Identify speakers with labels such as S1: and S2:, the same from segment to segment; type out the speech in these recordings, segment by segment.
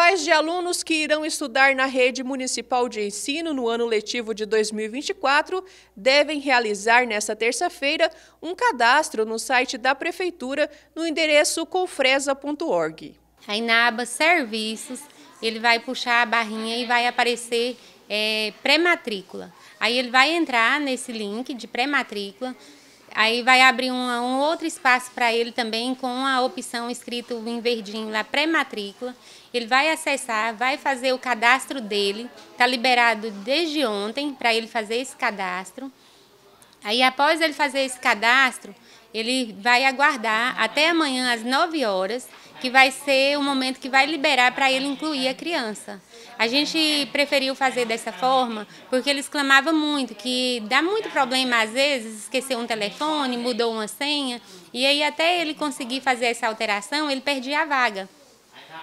S1: Pais de alunos que irão estudar na rede municipal de ensino no ano letivo de 2024 devem realizar nesta terça-feira um cadastro no site da Prefeitura no endereço confresa.org.
S2: Aí na aba Serviços, ele vai puxar a barrinha e vai aparecer é, pré-matrícula. Aí ele vai entrar nesse link de pré-matrícula, Aí vai abrir um, um outro espaço para ele também com a opção escrito em verdinho lá, pré-matrícula. Ele vai acessar, vai fazer o cadastro dele. Está liberado desde ontem para ele fazer esse cadastro. Aí após ele fazer esse cadastro, ele vai aguardar até amanhã às 9 horas, que vai ser o momento que vai liberar para ele incluir a criança. A gente preferiu fazer dessa forma porque eles clamavam muito, que dá muito problema às vezes, esqueceu um telefone, mudou uma senha, e aí até ele conseguir fazer essa alteração, ele perdia a vaga.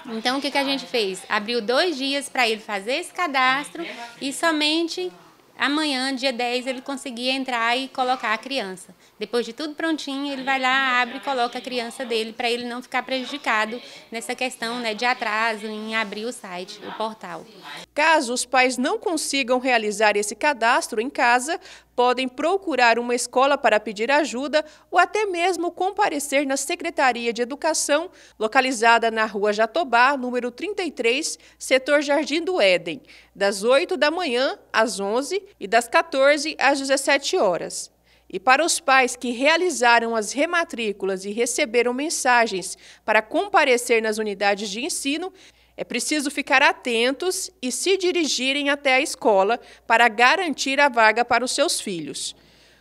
S2: Então, o que, que a gente fez? Abriu dois dias para ele fazer esse cadastro e somente amanhã, dia 10, ele conseguia entrar e colocar a criança. Depois de tudo prontinho, ele vai lá, abre e coloca a criança dele para ele não ficar prejudicado nessa questão né, de atraso em abrir o site, o portal.
S1: Caso os pais não consigam realizar esse cadastro em casa, podem procurar uma escola para pedir ajuda ou até mesmo comparecer na Secretaria de Educação, localizada na Rua Jatobá, número 33, setor Jardim do Éden, das 8 da manhã às 11 e das 14 às 17 horas. E para os pais que realizaram as rematrículas e receberam mensagens para comparecer nas unidades de ensino, é preciso ficar atentos e se dirigirem até a escola para garantir a vaga para os seus filhos.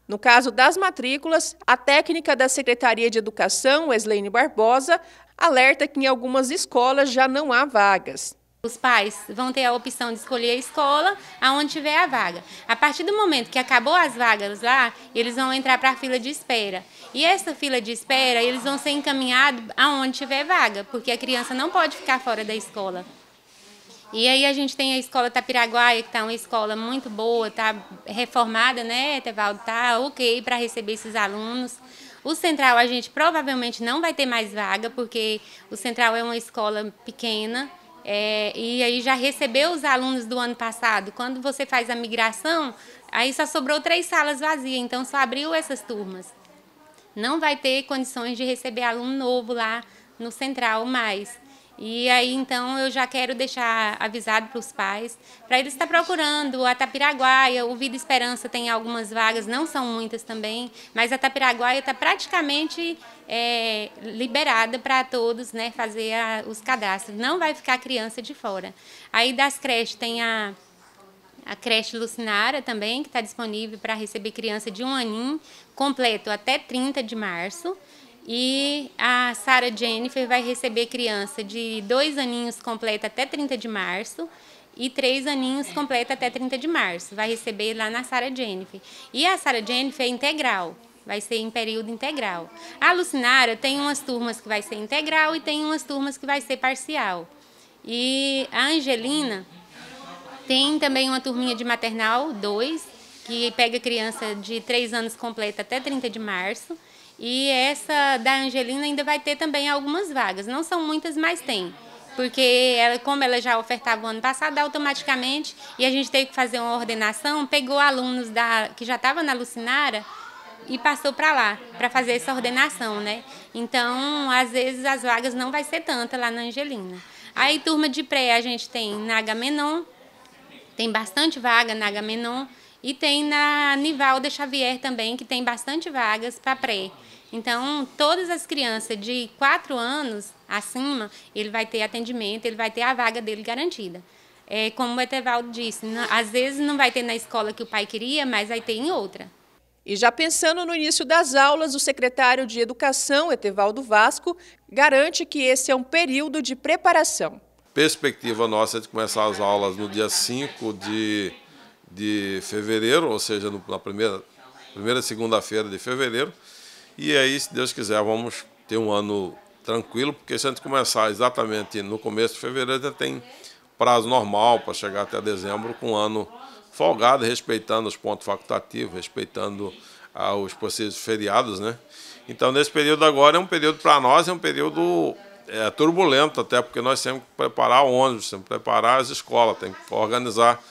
S1: No caso das matrículas, a técnica da Secretaria de Educação, Weslene Barbosa, alerta que em algumas escolas já não há vagas.
S2: Os pais vão ter a opção de escolher a escola aonde tiver a vaga. A partir do momento que acabou as vagas lá, eles vão entrar para a fila de espera. E essa fila de espera, eles vão ser encaminhados aonde tiver vaga, porque a criança não pode ficar fora da escola. E aí a gente tem a escola Tapiraguaia, que está uma escola muito boa, está reformada, né, Tevaldo? Está ok para receber esses alunos. O Central a gente provavelmente não vai ter mais vaga, porque o Central é uma escola pequena, é, e aí já recebeu os alunos do ano passado. Quando você faz a migração, aí só sobrou três salas vazias, então só abriu essas turmas. Não vai ter condições de receber aluno novo lá no central mais. E aí, então, eu já quero deixar avisado para os pais, para eles estar procurando a Tapiraguaia, o Vida Esperança tem algumas vagas, não são muitas também, mas a Tapiraguaia está praticamente é, liberada para todos né, fazer a, os cadastros. Não vai ficar criança de fora. Aí das creches tem a, a creche Lucinara também, que está disponível para receber criança de um aninho completo até 30 de março. E a Sara Jennifer vai receber criança de dois aninhos completa até 30 de março e três aninhos completa até 30 de março. Vai receber lá na Sara Jennifer. E a Sara Jennifer é integral, vai ser em período integral. A Lucinara tem umas turmas que vai ser integral e tem umas turmas que vai ser parcial. E a Angelina tem também uma turminha de maternal 2, que pega criança de 3 anos completa até 30 de março. E essa da Angelina ainda vai ter também algumas vagas. Não são muitas, mas tem. Porque ela, como ela já ofertava o ano passado, automaticamente, e a gente teve que fazer uma ordenação, pegou alunos da, que já estavam na Lucinara e passou para lá, para fazer essa ordenação, né? Então, às vezes, as vagas não vai ser tanta lá na Angelina. Aí, turma de pré, a gente tem na Agamenon, tem bastante vaga na Agamenon, e tem na Nivalda Xavier também, que tem bastante vagas para pré. Então, todas as crianças de 4 anos acima, ele vai ter atendimento, ele vai ter a vaga dele garantida. É, como o Etevaldo disse, às vezes não vai ter na escola que o pai queria, mas vai ter em outra.
S1: E já pensando no início das aulas, o secretário de Educação, Etevaldo Vasco, garante que esse é um período de preparação.
S3: Perspectiva nossa é de começar as aulas no dia 5 de de fevereiro, ou seja, na primeira, primeira segunda-feira de fevereiro. E aí, se Deus quiser, vamos ter um ano tranquilo, porque se a gente começar exatamente no começo de fevereiro, já tem prazo normal para chegar até dezembro com um ano folgado, respeitando os pontos facultativos, respeitando ah, os possíveis feriados, né? Então, nesse período agora é um período para nós, é um período é turbulento, até porque nós temos que preparar ônibus, temos que preparar as escolas, temos que organizar